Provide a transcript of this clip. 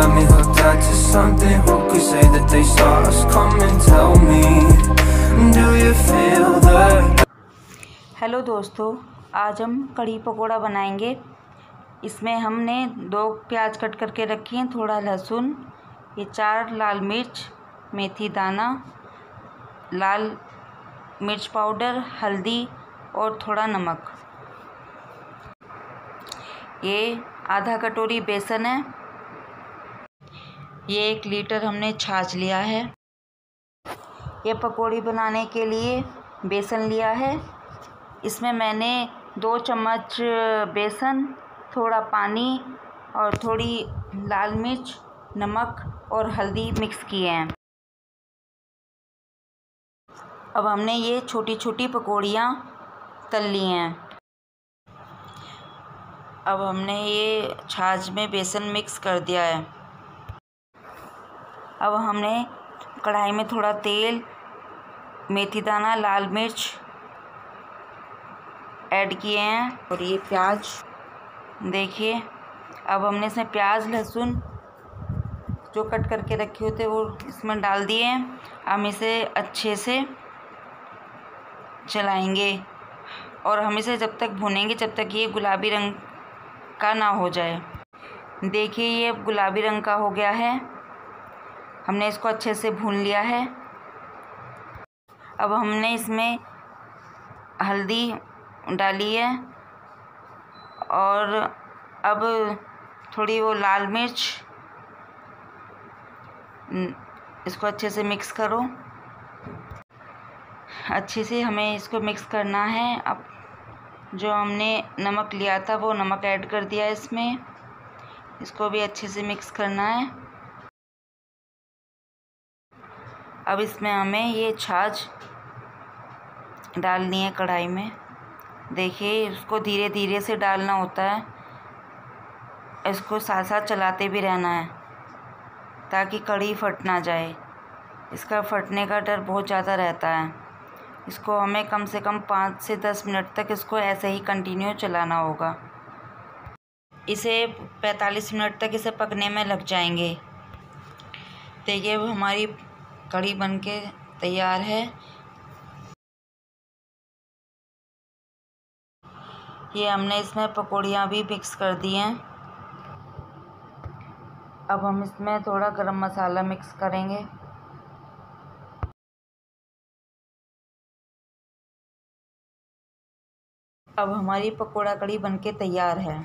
got me hooked up to something, Who could say that they saw us? Come and tell me Do you feel the hello दोस्तों, आज हम कढ़ी पकोड़ा बनाएँगे इसमें हमने दो प्याज कट करके रखी हैं, थोड़ा लहसुन, ये चार लाल मिर्च, मेथी दाना, लाल मिर्च पाउडर, हल्दी और थोड़ा नमक ये आधा कटोरी बेसन है ये एक लीटर हमने छाछ लिया है। ये पकौड़ी बनाने के लिए बेसन लिया है। इसमें मैंने दो चम्मच बेसन, थोड़ा पानी और थोड़ी लाल मिर्च, नमक और हल्दी मिक्स किए हैं। अब हमने ये छोटी छोटी पकौड़ियाँ तल ली हैं। अब हमने ये छाछ में बेसन मिक्स कर दिया है। अब हमने कढ़ाई में थोड़ा तेल, मेथी दाना, लाल मिर्च ऐड किए हैं और ये प्याज। देखिए, अब हमने इसमें प्याज, लहसुन जो कट करके रखे होते वो इसमें डाल दिए हैं। हम इसे अच्छे से चलाएँगे और हम इसे जब तक भुनेंगे, जब तक ये गुलाबी रंग का ना हो जाए। देखिए, ये गुलाबी रंग का हो गया है। हमने इसको अच्छे से भून लिया है। अब हमने इसमें हल्दी डाली है और अब थोड़ी वो लाल मिर्च इसको अच्छे से मिक्स करो। अच्छे से हमें इसको मिक्स करना है। अब जो हमने नमक लिया था वो नमक ऐड कर दिया इसमें। इसको भी अच्छे से मिक्स करना है। अब इसमें हमें ये छाछ डालनी है कढ़ाई में। देखिए, इसको धीरे धीरे से डालना होता है। इसको साथ साथ चलाते भी रहना है, ताकि कढ़ी फट ना जाए। इसका फटने का डर बहुत ज़्यादा रहता है। इसको हमें कम से कम पाँच से दस मिनट तक इसको ऐसे ही कंटिन्यू चलाना होगा। इसे पैंतालीस मिनट तक इसे पकने में लग जाएँगे। देखिए हमारी कढ़ी बन के तैयार है। ये हमने इसमें पकौड़ियाँ भी मिक्स कर दी हैं। अब हम इसमें थोड़ा गरम मसाला मिक्स करेंगे। अब हमारी पकौड़ा कढ़ी बनके तैयार है।